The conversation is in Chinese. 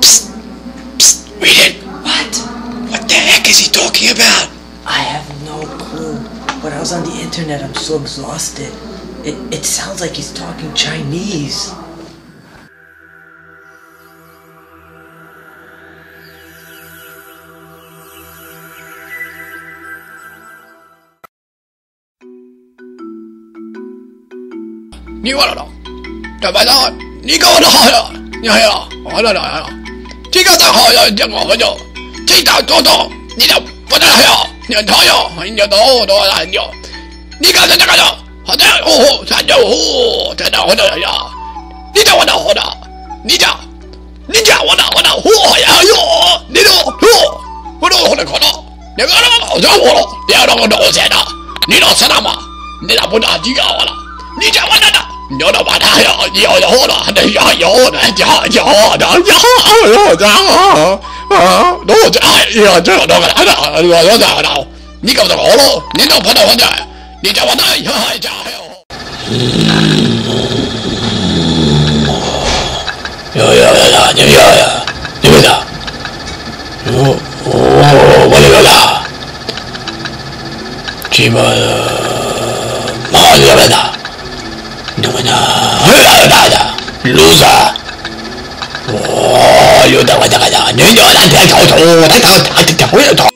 Psst, psst, read it. What? What the heck is he talking about? I have no clue. But I was on the internet, I'm so exhausted. It, it sounds like he's talking Chinese. 니가 알아라. 야, 맞아. 니가 알아라. 야, 야. 알아라, 알아. 这个的好呀，讲我很久，这道多多，你的不能还要，你讨厌，你就多多很久，你干这这个的，好的，哦，三九五，真的好的呀！你讲我的好的，你讲，你讲我的我的好呀哟，你的哟，我的我的可能，你个了，我讲我了，你要让我多钱的，你老知道吗？你那不打几个我了？你讲我的的。你要把他要要要了，那要要的要要的要要的啊！我这哎呀，这那个的，我我这的，你搞的好了，你都碰到我这，你叫我那要加油。呀呀呀呀！你呀呀，你们的，我我我那个的，这个马那个的。누 loser. Oh, you don't want to go. You don't want to go.